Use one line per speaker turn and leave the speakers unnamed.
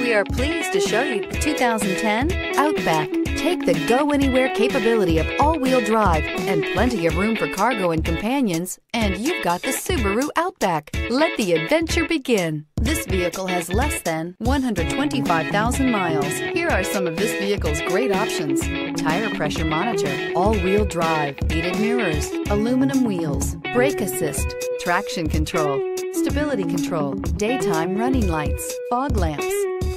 We are pleased to show you the 2010 Outback. Take the go anywhere capability of all-wheel drive and plenty of room for cargo and companions, and you've got the Subaru Outback. Let the adventure begin. This vehicle has less than 125,000 miles. Here are some of this vehicle's great options. Tire pressure monitor, all-wheel drive, heated mirrors, aluminum wheels, brake assist, traction control, stability control, daytime running lights, fog lamps,